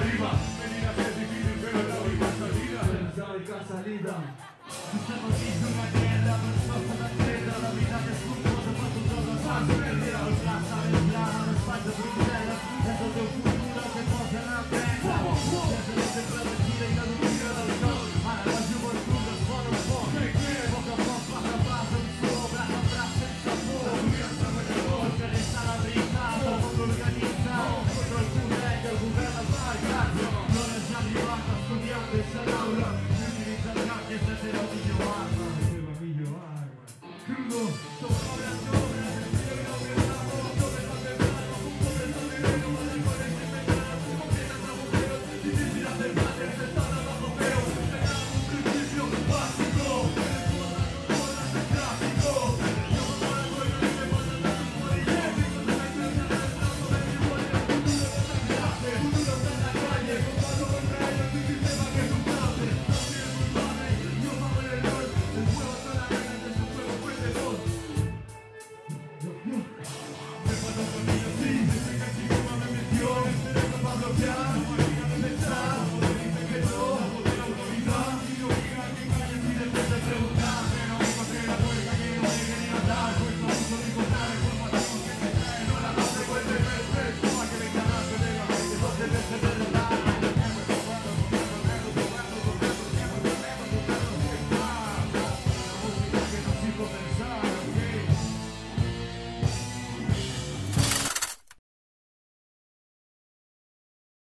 arriba. Venir a ser difícil, pero la única salida la única salida. you.